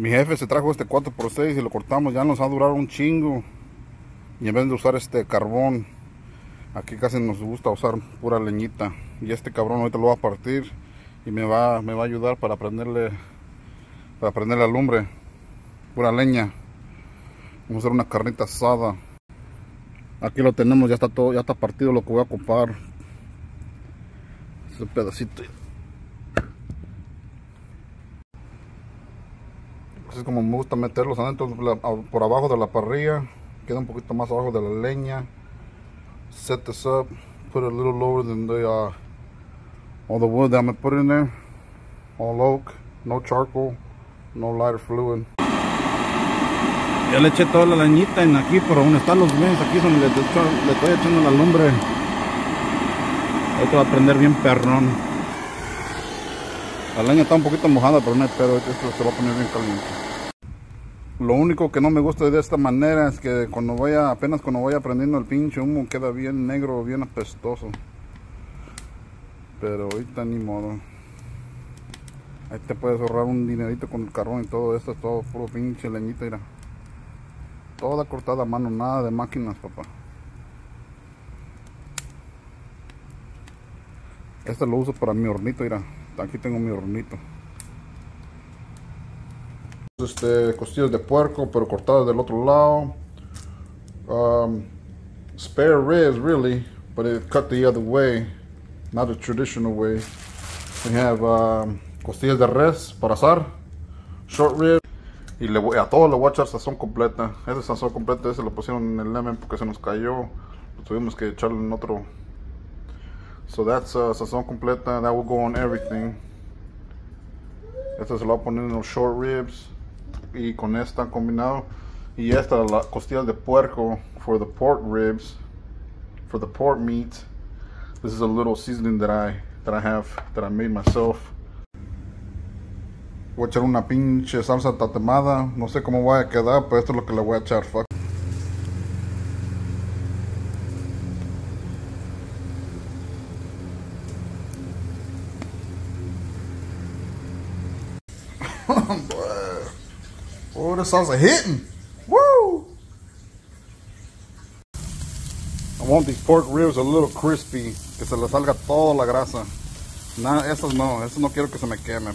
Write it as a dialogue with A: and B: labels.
A: Mi jefe se trajo este 4x6 y lo cortamos, ya nos ha durado un chingo. Y en vez de usar este carbón, aquí casi nos gusta usar pura leñita. Y este cabrón ahorita lo va a partir y me va, me va a ayudar para prenderle, para prender la lumbre. Pura leña. Vamos a hacer una carnita asada. Aquí lo tenemos, ya está todo, ya está partido lo que voy a ocupar. Ese pedacito. Así es como me gusta meterlos adentro, por abajo de la parrilla. Queda un poquito más abajo de la leña. Set this up. Put it a little lower than the uh, all the wood that I'm gonna put in there. All oak, no charcoal, no lighter fluid. Ya le eché toda la leñita en aquí, pero donde están los bens, aquí donde le, le, estoy echando la lumbre. Ahorita va a prender bien perrón. La leña está un poquito mojada, pero no pedo, esto se va a poner bien caliente. Lo único que no me gusta de esta manera es que cuando vaya, apenas cuando vaya prendiendo el pinche humo queda bien negro, bien apestoso. Pero ahorita ni modo. Ahí te puedes ahorrar un dinerito con el carbón y todo esto, todo puro pinche leñita, mira. Toda cortada a mano, nada de máquinas, papá. Este lo uso para mi hornito, mira aquí tengo mi hornito este costillas de puerco pero cortadas del otro lado. Um, spare ribs really but it cut the other way not the traditional way. We have um, costillas de res para asar short rib y le voy, a todo le voy a echar sazón completa. Ese sazón completa ese lo pusieron en el lemon porque se nos cayó. Lo tuvimos que echarlo en otro So that's uh, sazón completa. That will go on everything. Este se lo voy a poner en los short ribs. Y con esta combinado. Y esta, la costillas de puerco for the pork ribs. For the pork meat. This is a little seasoning that I, that I have, that I made myself. Voy a echar una pinche salsa tatemada. No sé cómo voy a quedar, pero esto es lo que le voy a echar. oh, the sauce salsa hitting. Woo! I want these pork ribs a little crispy, que se le salga toda la grasa. Nada, esos no, esos no quiero que se me quemen.